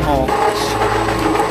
Hawks.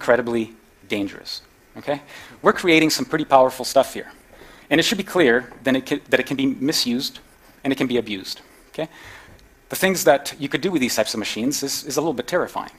Incredibly dangerous. Okay? We're creating some pretty powerful stuff here. And it should be clear that it can, that it can be misused and it can be abused. Okay? The things that you could do with these types of machines is, is a little bit terrifying.